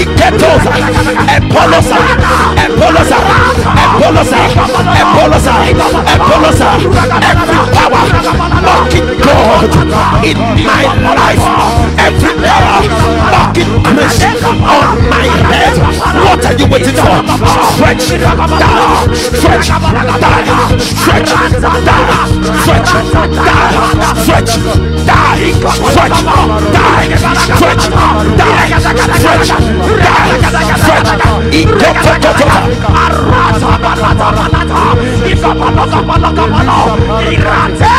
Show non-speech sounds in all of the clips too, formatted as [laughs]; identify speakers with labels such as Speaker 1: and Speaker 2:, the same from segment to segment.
Speaker 1: Iketosa, Epolosa, Epolosa, Epolosa, Epolosa, Epolosa, every power mocking God in my life. Every error, mocking grace on my head. What are you waiting for? Stretch, down, stretch, down, stretch, down, stretch, down, stretch, die, stretch, die, stretch, die, stretch, die, stretch. Irata,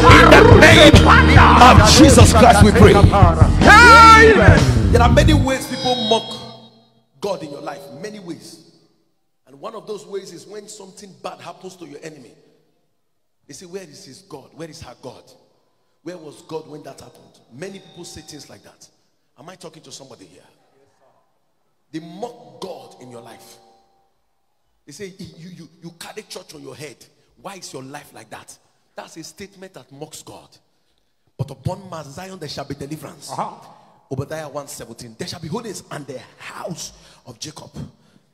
Speaker 1: in the name of Jesus Christ we pray. Amen.
Speaker 2: There are many ways people mock God in your life. Many ways. And one of those ways is when something bad happens to your enemy. They say, Where is his God? Where is her God? Where was God when that happened? Many people say things like that. Am I talking to somebody here? They mock God in your life. They say, you, you, you carry church on your head. Why is your life like that? That's a statement that mocks God. But upon Mount Zion there shall be deliverance. Uh-huh. Obadiah 1:17. There shall be holiness and the house of Jacob.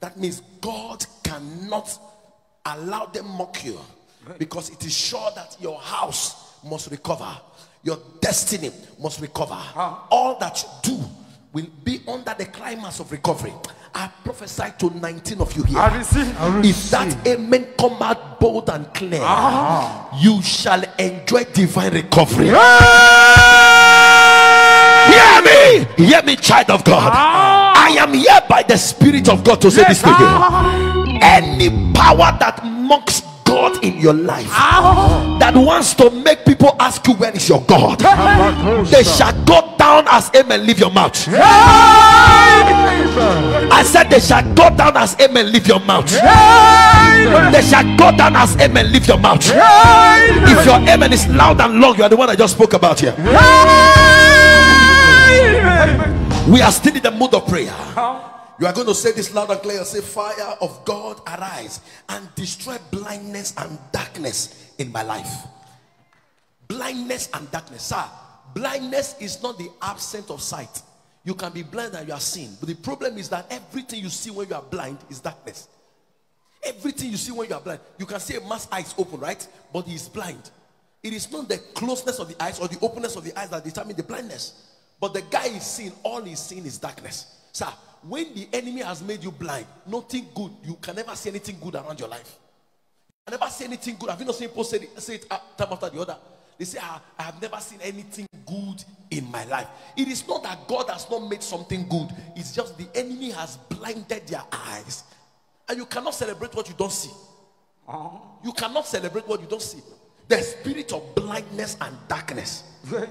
Speaker 2: That means God cannot allow them mock you because it is sure that your house must recover, your destiny must recover. Uh-huh. All that you do will be under the climax of recovery. I prophesy to 19 of you here.
Speaker 3: I receive.
Speaker 2: If that amen come out bold and clear, uh-huh. you shall enjoy divine recovery. Hear me, hear me, child of God. Ah. I am here by the Spirit of God to say this to you. Any power that mocks God in your life, ah. that wants to make people ask you, Where is your God? They shall go down as amen, leave your mouth. I said, They shall go down as amen, leave your mouth. They shall go down as amen, leave your mouth. If your amen is loud and long, you are the one I just spoke about here. We are still in the mood of prayer. You are going to say this loud and clear. Say, Fire of God, arise and destroy blindness and darkness in my life. Blindness and darkness. Sir, blindness is not the absence of sight. You can be blind and you are seeing. But the problem is that everything you see when you are blind is darkness. Everything you see when you are blind, you can see a man's eyes open, right? But he is blind. It is not the closeness of the eyes or the openness of the eyes that determine the blindness. But the guy is seeing, all he's seeing is darkness. Sir, when the enemy has made you blind, nothing good, you can never see anything good around your life. Can never see anything good. Have you not seen people say it, say it time after the other? They say, "Ah, I have never seen anything good in my life. It is not that God has not made something good, it's just the enemy has blinded their eyes. And you cannot celebrate what you don't see. You cannot celebrate what you don't see. The spirit of blindness and darkness. [laughs]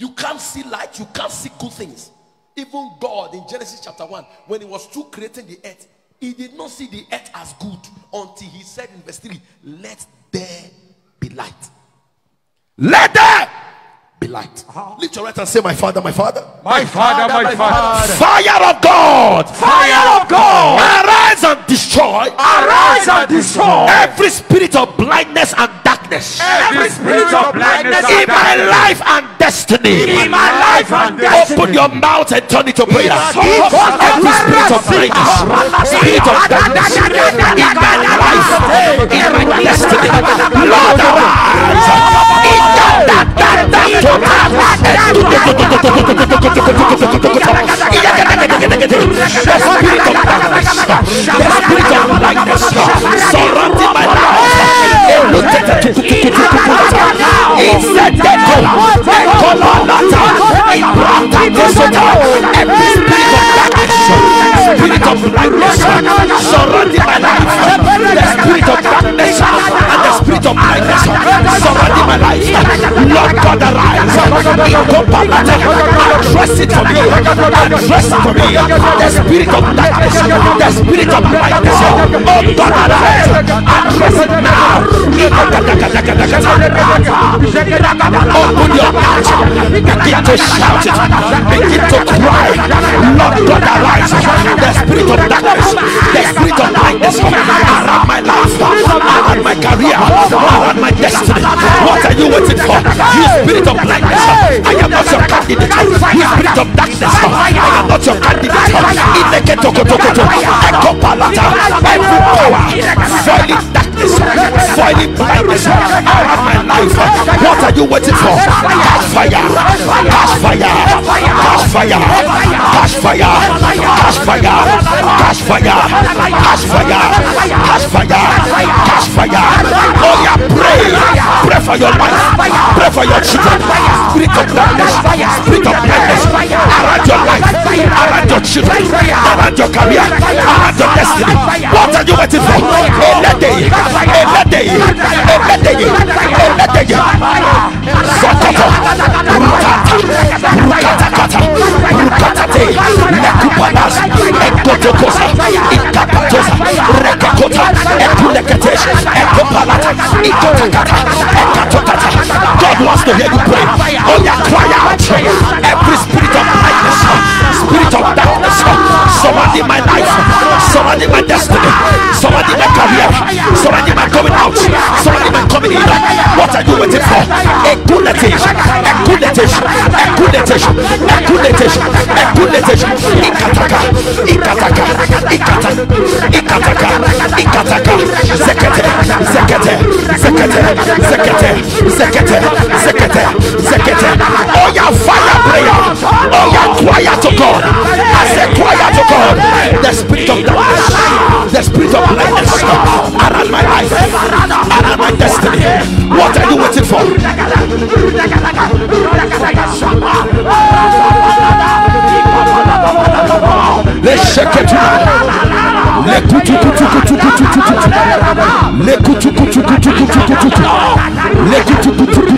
Speaker 2: You can't see light, you can't see good things. Even God in Genesis chapter 1, when He was through creating the earth, He did not see the earth as good until He said in verse 3, Let there be light. Let there be light. Lift your right hand and say, My Father, my Father.
Speaker 3: My Father, my Father.
Speaker 2: Fire of God.
Speaker 3: Fire of God.
Speaker 2: Arise and destroy
Speaker 3: Arise and destroy
Speaker 2: every spirit of blindness and darkness
Speaker 3: every spirit of blindness
Speaker 2: in
Speaker 3: and
Speaker 2: my
Speaker 3: darkness.
Speaker 2: life and destiny.
Speaker 3: In my life and destiny.
Speaker 2: Open your mouth and turn it to prayer. Every spirit of blindness, spirit of darkness in my life, in my destiny. Lord, arise. The spirit of darkness, the spirit of blindness surrounding my life. It's a deco, echo, lata, ibrata, tesota. Every spirit of darkness, spirit of blindness surrounding my life. Spirit of darkness and the spirit of blindness surrounding my life. Lord God, arise. Address it for me. Address it for me. The spirit of darkness, the spirit of blindness. Oh God, arise. Address it now. Open your mouth. Begin to shout it. Begin to cry. Lord God, arise. The spirit of darkness, the spirit of blindness around my life, around my career, around my destiny. What are You waiting for? You spirit of blindness, I am not your candidate. You spirit of darkness, I am not your candidate. Ineketokotokoto, ekopalata, every power, foiling foiling blindness around my life. What are you waiting for? Catch fire, catch fire, catch fire, catch fire, catch fire, catch fire, catch fire, catch fire, catch fire. Oh yeah, pray, pray for your life, pray for your children. Spirit of darkness, spirit of blindness around your life, around your children, around your career, around your destiny. What are you waiting for? Elede, elede, elede, elede. Sokoto, rukata, rukatakata, rukatate, lekupalas, ekotokosa, ikapatosa, rekekota, ekuleketesh, ekopalata, ikotakata, ekatokata. God wants to hear you pray. Oh yeah, cry out. Every spirit of lightness spirit of darkness, surrounding my life, surrounding my destiny, surrounding my career, surrounding my coming out, surrounding my coming in. What are you waiting for? A good letation, a good letation, a good letation. Ikataka, ikataka, ikataka, ikataka, ikataka, zekete, zekete, zekete, zekete, zekete, zekete, zekete. Oh yeah, fire prayer. Oh yeah, choir to God. I say choir to God. The spirit of darkness, the spirit of blindness. Around my life, for. Les les coutu coutu coutu coutu coutu les coutu coutu coutu coutu coutu les coutu coutu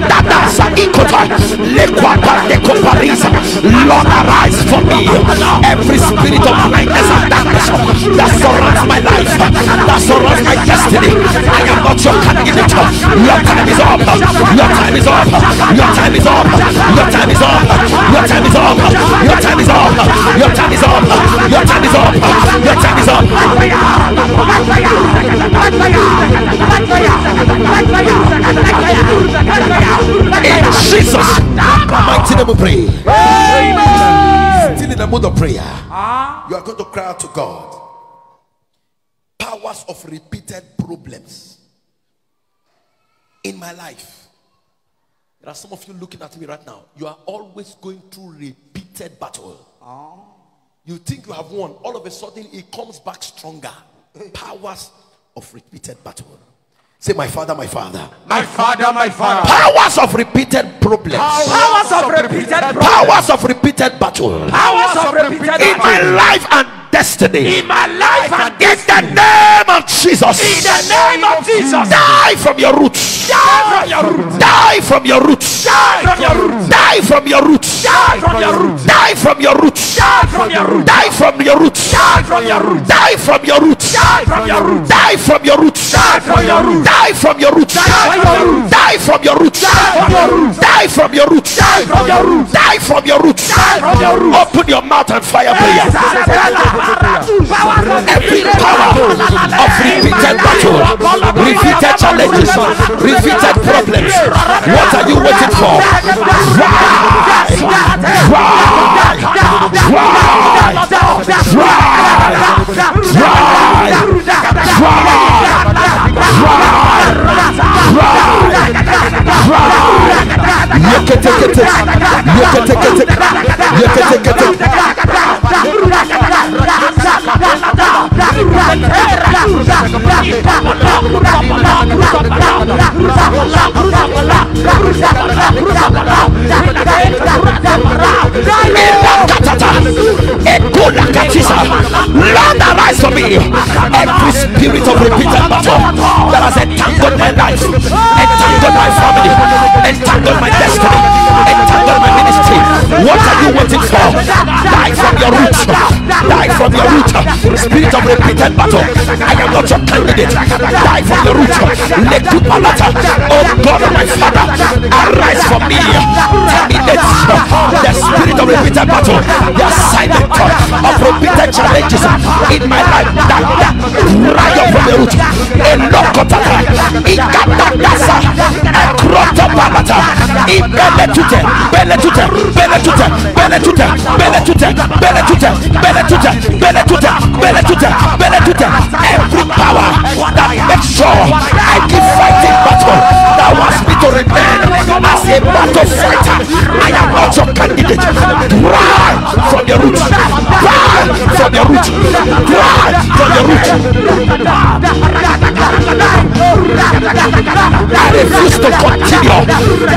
Speaker 2: dasa ikota Le kwapa de kopariza Lord arise for me Every spirit of blindness and darkness That surrounds my life That surrounds my destiny I am not your candidate Your time is up Your time is up Your time is up Your time is up Your time is up Your time is up Your time is up Your time is up Your time is up Jesus. Mighty name we pray. Still in the mood of prayer You are going to cry out to God. Powers of repeated problems in my life. There are some of you looking at me right now. You are always going through repeated battle. You think you have won. All of a sudden it comes back stronger. Powers of repeated battle Say my father my father
Speaker 3: My father, my father.
Speaker 2: Powers of repeated problems
Speaker 3: Powers of repeated problems.
Speaker 2: powers of repeated battle
Speaker 3: Powers of repeated
Speaker 2: in my life and destiny.
Speaker 3: in my life and destiny.
Speaker 2: In the name of Jesus,
Speaker 3: in the name of Jesus.
Speaker 2: die from your roots.
Speaker 3: Die from your roots.
Speaker 2: Die from your roots.
Speaker 3: Die from your roots.
Speaker 2: Die from your roots.
Speaker 3: Die from your roots.
Speaker 2: Die from your roots.
Speaker 3: Die from your roots.
Speaker 2: Die from your roots.
Speaker 3: Die from your roots.
Speaker 2: Die from your roots.
Speaker 3: Die from your roots.
Speaker 2: Die from your roots.
Speaker 3: Die from your roots.
Speaker 2: Die from your roots.
Speaker 3: Die from your roots.
Speaker 2: Die from your roots.
Speaker 3: Die from your roots.
Speaker 2: Die from your roots.
Speaker 3: Die from your roots.
Speaker 2: Die from your roots. Open your mouth and fire prayer. Every power of repeated battle, repeated challenges, repeated problems. What are you waiting for? Rise! Rise! Rise! Rise! Yeketekete, yeketekete, yeketekete. every spirit of repeated battle that has entangled my life, entangled my family, entangled my destiny, entangled my ministry. What are you waiting for? Your root. Die from your root. Spirit of repeated battle. I am not your candidate. Die from your root. Let you palata. Oh God, of my Father, arise for me. Terminate the spirit of repeated battle. The assignment of repeated challenges in my life. That, that, rise from the root. Elokotata. Ikatatasa. Ekrotobalata. Ibeletute. Beletute. Beletute. Beletute. Beletute. Beletute. Beletute. Beletute. Beletute. Beletute. Every power that makes sure I keep fighting battle that wants me to remain as a battle fighter. I am not your candidate. Cry from your root. Cry from your root. Cry from your root. I refuse to continue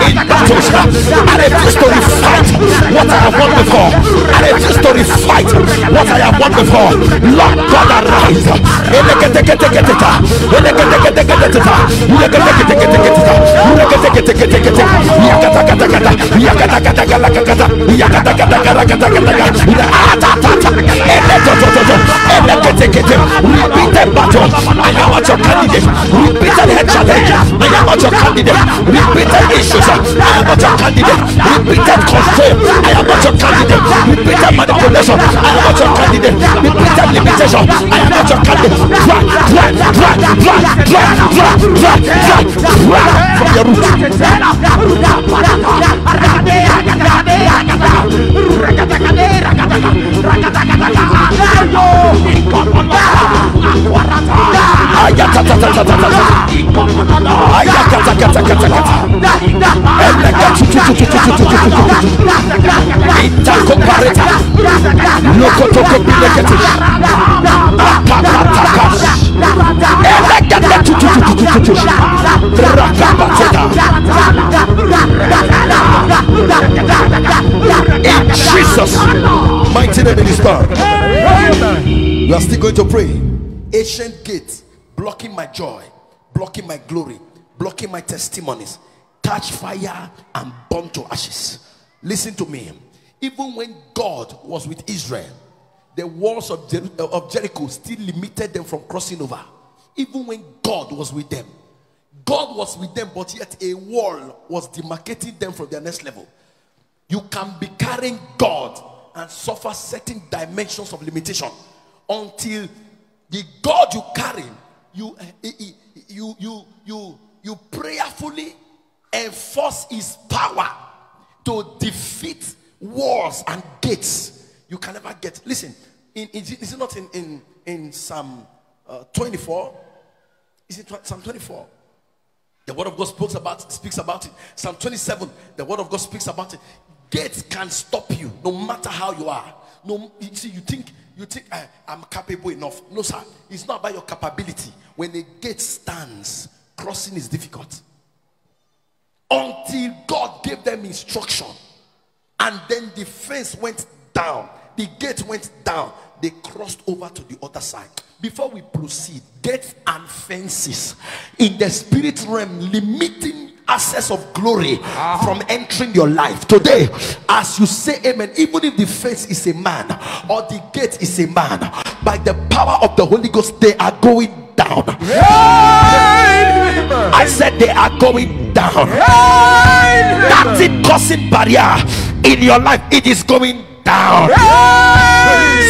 Speaker 2: in battles. I refuse to refight what I have won before. I refuse to refight what I have won before. Lord God, arise. Eleketeketeketeta. Yakatakatakata. Atatata. Eletotototo. Eleketekete. Repeated battle. I am not your candidate. Repeated head challenge. I am not your candidate. Repeated issues. I am not your candidate. Repeated control. I am not your candidate. Repeated manipulation. I am not your candidate. Repeated limitation. I am not your candidate. Drag, drag, drag, drag, drag, drag, drag, drag, drag from your root. Still going to pray. Ancient gate blocking my joy, blocking my glory, blocking my testimonies. Catch fire and burn to ashes. Listen to me. Even when God was with Israel, the walls of, Jer- uh, of Jericho still limited them from crossing over. Even when God was with them, God was with them, but yet a wall was demarcating them from their next level. You can be carrying God and suffer certain dimensions of limitation until the God you carry, you eh, eh, eh, you you you you prayerfully enforce His power to defeat walls and gates you can never get. Listen, in, is, it not in in in Psalm uh, 24? Is it Psalm 24? The word of God speaks about speaks about it. Psalm 27, the word of God speaks about it. Gates can stop you no matter how you are. No, you see, you think you think eh, I, am capable enough. No, sir. It's not about your capability. When a gate stands, crossing is difficult. Until God gave them instruction, and then the fence went down, the gate went down, they crossed over to the other side. Before we proceed, gates and fences in the spirit realm limiting access of glory from entering your life. Today as you say amen even if the fence is a man or the gate is a man by the power of the holy ghost they are going down. I said they are going down. That thing causing barrier in your life. It is going down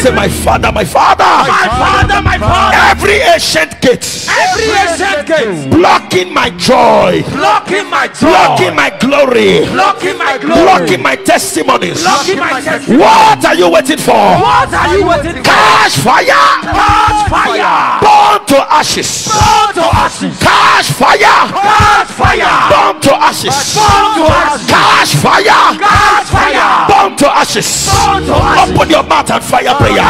Speaker 2: say my father my father.
Speaker 1: My father, my father,
Speaker 2: every ancient gate.
Speaker 1: Every ancient gate.
Speaker 2: blocking my joy.
Speaker 1: Blocking my joy,
Speaker 2: blocking my glory.
Speaker 1: Blocking my glory,
Speaker 2: blocking my testimonies.
Speaker 1: Blocking my testimony.
Speaker 2: what are you waiting for?
Speaker 1: What are you waiting for?
Speaker 2: catch fire.
Speaker 1: Cash fire!
Speaker 2: To ashes.
Speaker 1: Burn to ashes!
Speaker 2: catch fire.
Speaker 1: Catch fire!
Speaker 2: burn to ashes.
Speaker 1: Burn to ashes!
Speaker 2: catch fire.
Speaker 1: Catch fire!
Speaker 2: burn to ashes.
Speaker 1: Burn to ashes!
Speaker 2: open your mouth and fire prayer.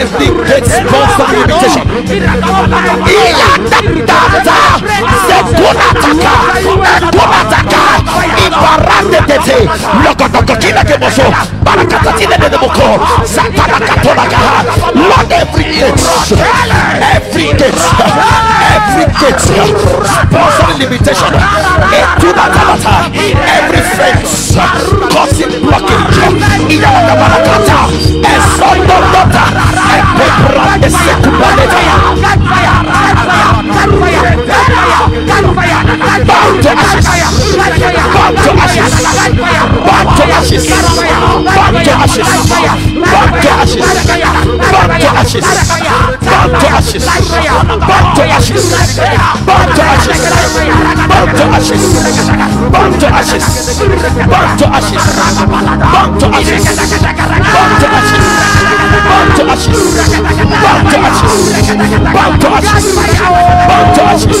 Speaker 2: every gate constant limitation iyadadada sekunataka ekunataka ibaratete lokotokokilekemoso barakatatinededemoko satanakatolakaha lord every gate every gate, every gate, sponsoring limitation, into that altar, every fence, causing blockage, Iyanabalakata, and fire, fire, fire, fire, fire, fire, fire, fire, fire, fire, fire, fire, to ashes. Bow to ashes. Bow to ashes. Bow to ashes. Bow to ashes. Bow to ashes. Bow to ashes. Bow to ashes. Bow to ashes. Bow to ashes. Bow to ashes. Bow to ashes. Bow to ashes. Bow to ashes. Bow to ashes. Bow to ashes. Bow to ashes.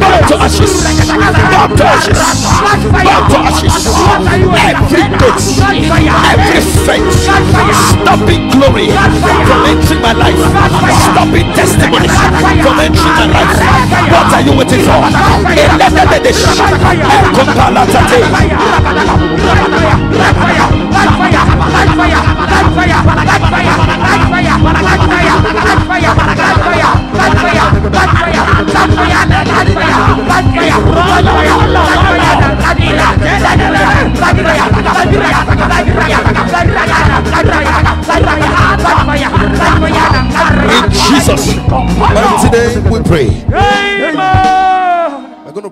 Speaker 2: Bow to ashes. Bow to ashes. Eledededesh. Ekopalatate. In Jesus' mighty name we pray.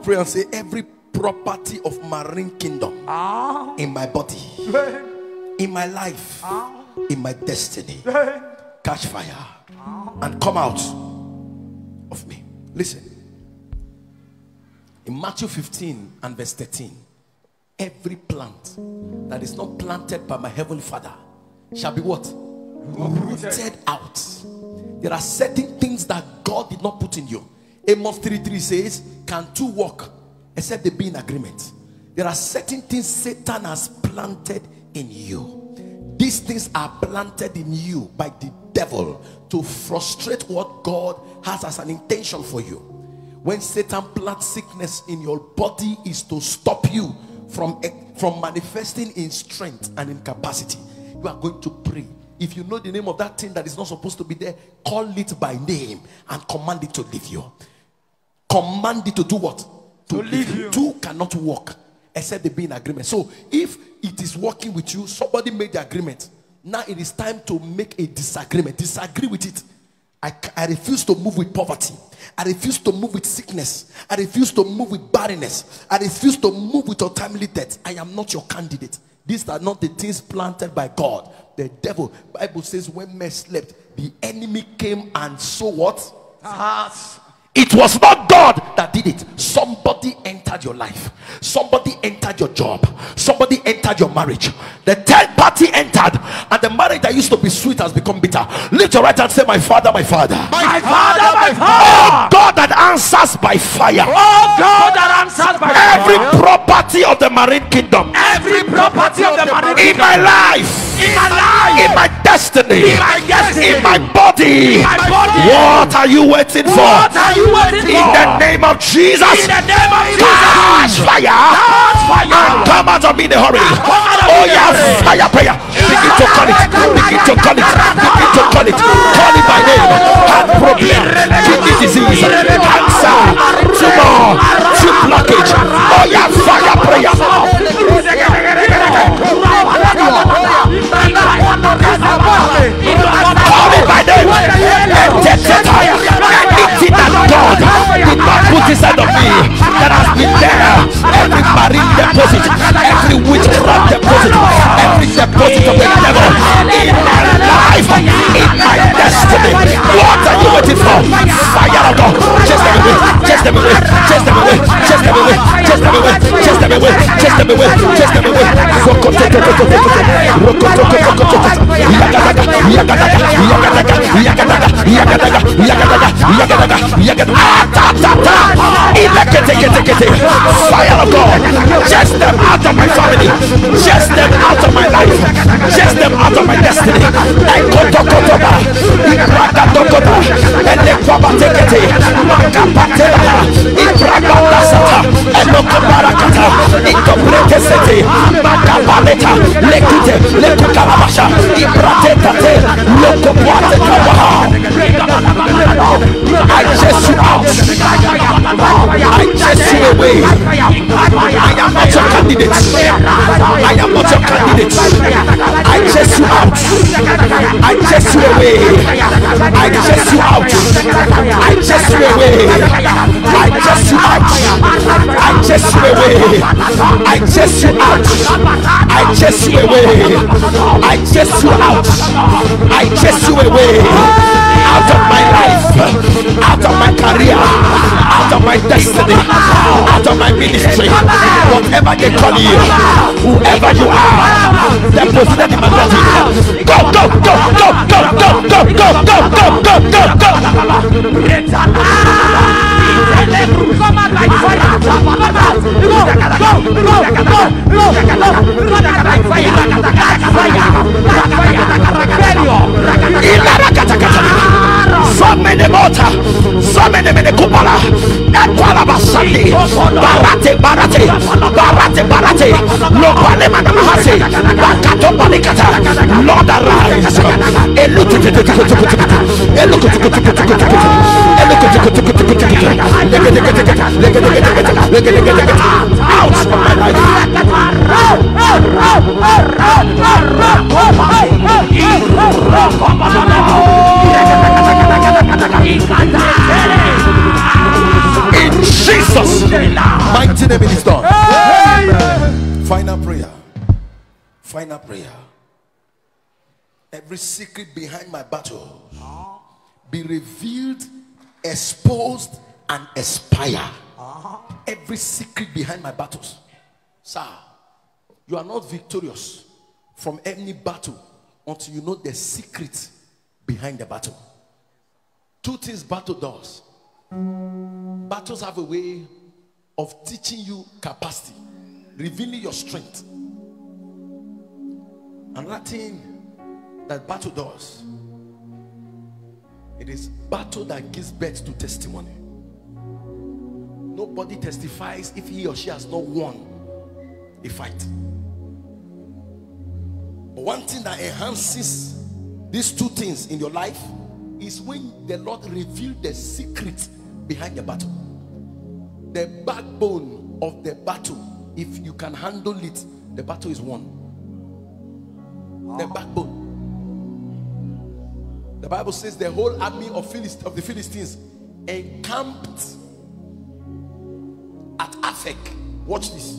Speaker 2: We're going to pray and say, Every property of marine kingdom ah. in my body, in my life, ah. in my destiny, catch fire and come out of me. Listen. In Matthew 15 and verse 13, every plant that is not planted by my heavenly Father shall be what? Rooted out. There are certain things that God did not put in you. Amos 3 3 says, Can two walk except they be in agreement? There are certain things Satan has planted in you. These things are planted in you by the devil to frustrate what God has as an intention for you. When Satan plants sickness in your body, is to stop you from, from manifesting in strength and in capacity. You are going to pray. If you know the name of that thing that is not supposed to be there, call it by name and command it to leave you. Command it to do what? To, leave you. Two cannot walk except they be in agreement. So if it is working with you, somebody made the agreement. Now it is time to make a disagreement. Disagree with it. I, I refuse to move with poverty. I refuse to move with sickness. I refuse to move with barrenness. I refuse to move with untimely death. I am not your candidate. These are not the things planted by God. The devil, Bible says, when men slept, the enemy came and so what? It was not God that did it. Somebody entered your life. Somebody entered your job. Somebody entered your marriage. The third party entered, and the marriage that used to be sweet has become bitter. Lift your right hand, say, My father, my father.
Speaker 3: My father, my
Speaker 2: Oh
Speaker 3: father.
Speaker 2: God that answers by fire.
Speaker 3: Oh God that answers by
Speaker 2: Every
Speaker 3: fire.
Speaker 2: Every property of the marine kingdom
Speaker 3: Every property of the marine kingdom.
Speaker 2: in my life,
Speaker 3: In my life.
Speaker 2: in my destiny,
Speaker 3: In my destiny.
Speaker 2: in my body.
Speaker 3: my body.
Speaker 2: What are you waiting for?
Speaker 3: What are you waiting
Speaker 2: In
Speaker 3: for?
Speaker 2: the name of Jesus.
Speaker 3: In the name of Jesus.
Speaker 2: fire.
Speaker 3: Fire.
Speaker 2: And come out of me in a hurry. Oh
Speaker 3: me in a
Speaker 2: yeah, fire prayer. Begin to call it. Begin to call it. Begin to call it. Call it by name. Heart problem, kidney disease, cancer, tumor, tube blockage. Oh yeah, fire prayer. Fire of God, just them out of my family, just them out of my life, just them out of my destiny. I koto kotoba, ibraka tokota, and the kwaba tekete, makapa tela, ibraka tasata, and no kabarakata, ito pretese Makapatela. Ibrakatasata. Elokobarakata. Ikoprekesete. Makapaleta. Lekute. Lekukalabasha. Ibratetate. Lokopwatekabaha. I chase you out. I
Speaker 1: chase you away. I am not your candidate. I am not your candidate. I chase you out. I chase you away. I chase you out. I chase you away. I chase you out. I chase you away. I chase you out. I chase you away. I chase you out. I chase you away. Out of my life, out of my career, out of my destiny, out of my ministry, whatever they call you, whoever you are, deposited in my body. Go, go, go, go, go, go, go, go, go, go, go, go, go. So Lord arise. Out. In Jesus'
Speaker 2: mighty name it is done. Final prayer. Final prayer. Every secret behind my battle be revealed, exposed, and expire. Every secret behind my battles. Sir, you are not victorious from any battle until you know the secret behind the battle. Two things battle does. Battles have a way of teaching you capacity, revealing your strength. Another thing that battle does, it is battle that gives birth to testimony. Nobody testifies if he or she has not won a fight. But one thing that enhances these two things in your life is when the Lord revealed the secret behind the battle. The backbone of the battle, if you can handle it, the battle is won. The backbone. The Bible says the whole army of, Philist- of the Philistines encamped at Aphek. Watch this.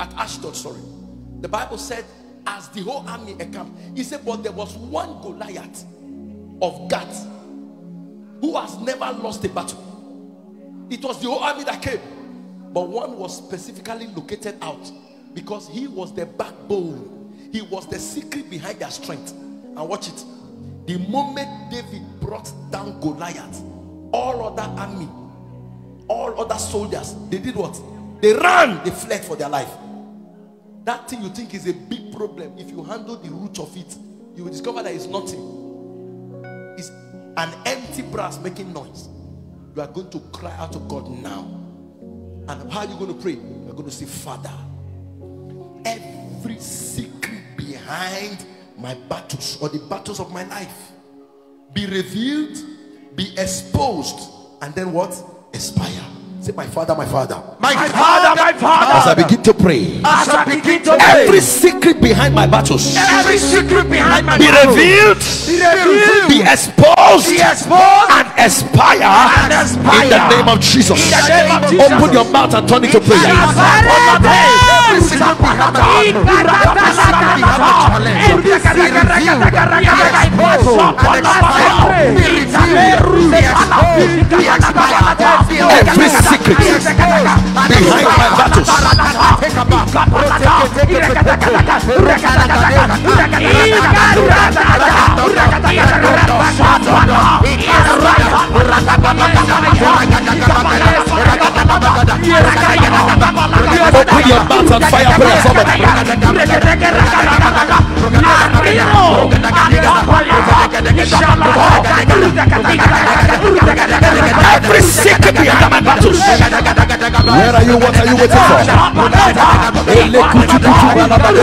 Speaker 2: At Ashdod, sorry. The Bible said, as the whole army encamped, he said, but there was one Goliath of Gath who has never lost a battle. It was the whole army that came, but one was specifically located out because he was the backbone, he was the secret behind their strength. And watch it the moment David brought down Goliath, all other army, all other soldiers, they did what? They ran, they fled for their life. That thing you think is a big problem, if you handle the root of it, you will discover that it's nothing. It's an empty brass making noise. You are going to cry out to God now. And how are you going to pray? You're going to say, Father, every secret behind my battles or the battles of my life be revealed, be exposed, and then what? Expire. Say, My Father, my Father.
Speaker 3: My Father, my father.
Speaker 2: As I begin to pray,
Speaker 3: as I begin to pray.
Speaker 2: every secret behind my battles
Speaker 3: every secret behind my
Speaker 2: be
Speaker 3: battle
Speaker 2: revealed,
Speaker 3: be revealed,
Speaker 2: be exposed,
Speaker 3: be exposed,
Speaker 2: and expire
Speaker 3: and expire.
Speaker 2: in the name of Jesus.
Speaker 3: In the name of Jesus.
Speaker 2: Open your mouth and turn it to prayer.
Speaker 3: will not Every secret behind my
Speaker 2: battles. Open your and fire prayer. Somebody. Every behind my battles. Where are you? What are you waiting for? Elekutukutu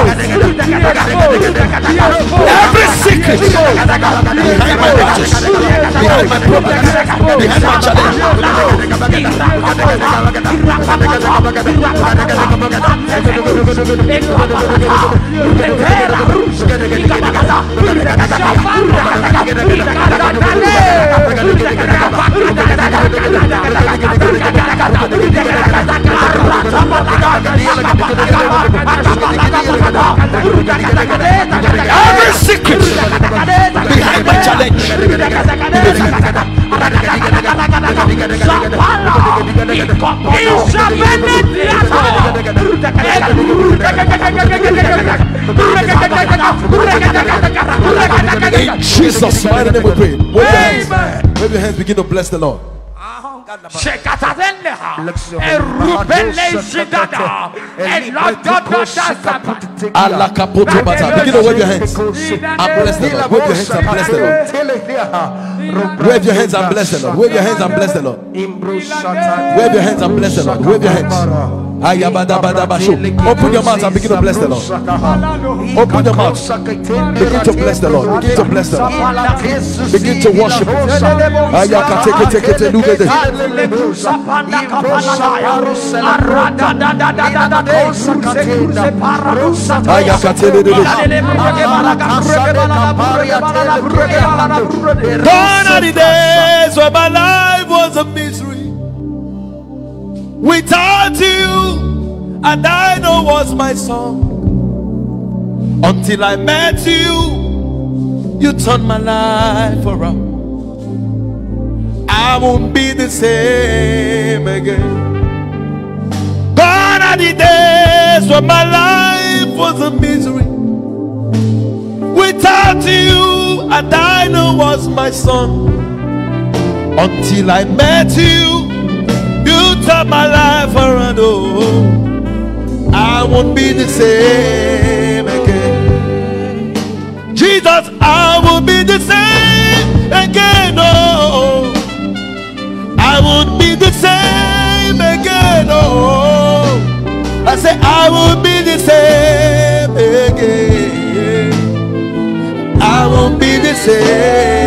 Speaker 2: Every secret behind my riches, behind my problems, behind my challenge. Every secret behind my challenge. In Jesus' mighty name we pray. Wave your hands. Wave your hands. Begin to bless the Lord. Allah kapoto bata. Begin to wave your hands. And bless the Lord. Wave your hands and bless the Lord. Wave your hands and bless the Lord. Wave your hands and bless the Lord. Wave your hands and bless the Lord. Wave your hands. Open your mouth and begin to bless the Lord. Open your mouth. Begin to bless the Lord. Begin to bless the Lord. Begin to worship. Gone are the days when my life was a misery. Without you, and I know was my song. Until I met you, you turned my life around. I won't be the same again. Gone are the days when my life was a misery. Without you, and I know was my song. Until I met you, you turned my life around. Oh, I won't be the same again. Jesus, I won't be the same again. Oh, I won't be the same again. Oh, I say I won't be the same again. I won't be the same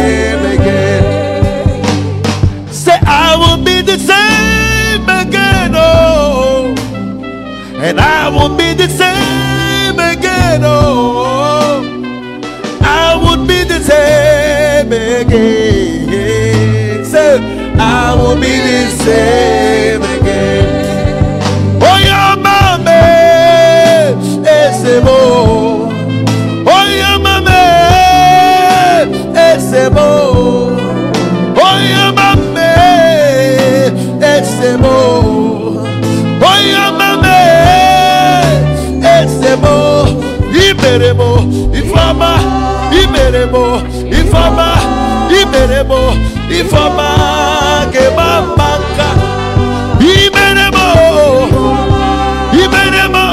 Speaker 2: I won't be the same again. Oh, iberemo, ifama, kebambanka. Iberemo, iberemo,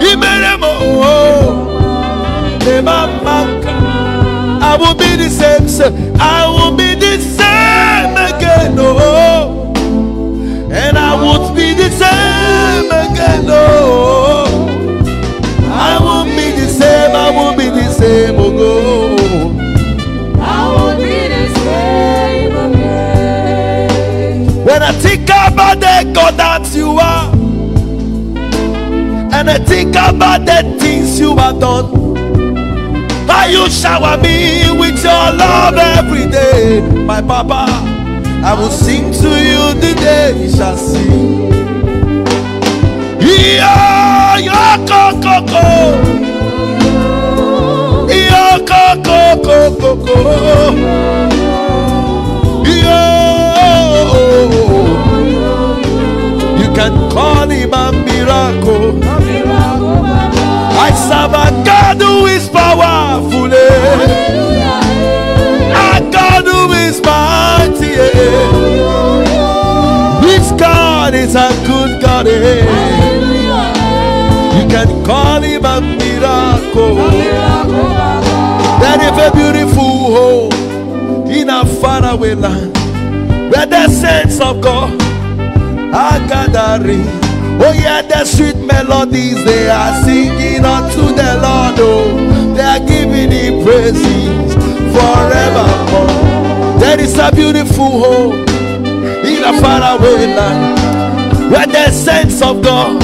Speaker 2: iberemo, oh. kebambanka. I will be the same, same. I will be the same about the things you have done, how you shower me with your love every day, my Papa. I will sing to you the day you shall see. Yeah, yeah, go, go, go. Yeah, go, go, A God who is powerful. A God who is mighty. eh. This God is a good God. eh. You can call him a miracle. There is a beautiful home in a faraway land where the saints of God are gathering. Oh, yeah, the sweet melodies they are singing unto the Lord. Oh, they are giving him praises forevermore. There is a beautiful home in a faraway land where the saints of God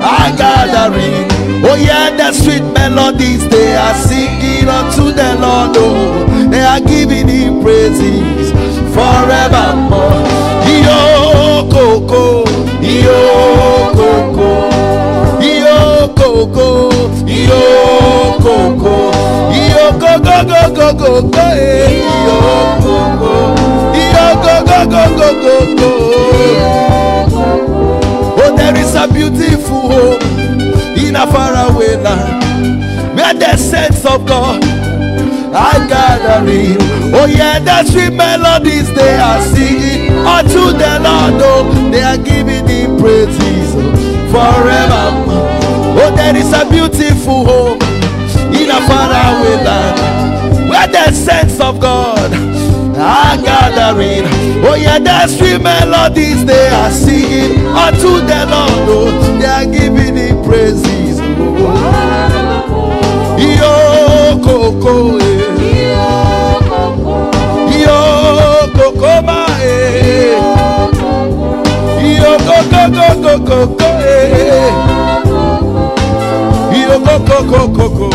Speaker 2: are gathering. Oh, yeah, the sweet melodies they are singing unto the Lord. Oh, they are giving him praises forevermore. Yo, Coco, Yo, Coco, Yo, Coco, Yo, Coco, Yo, Coco, go, go, go, go, Yo, Coco, Yo, go, go, go, go, go, go. Oh, there is a beautiful home a faraway land where the saints of God are gathering. Oh, yeah, the sweet melodies they are singing unto the Lord. Oh, they are giving him praises oh, forever. Oh, there is a beautiful home in a faraway land where the saints of God are gathering. Oh, yeah, the sweet melodies they are singing unto the Lord. Oh, they are giving him praises. Yo, coco, eh. yo, coco, ma, eh. yo, coco, coco, coco,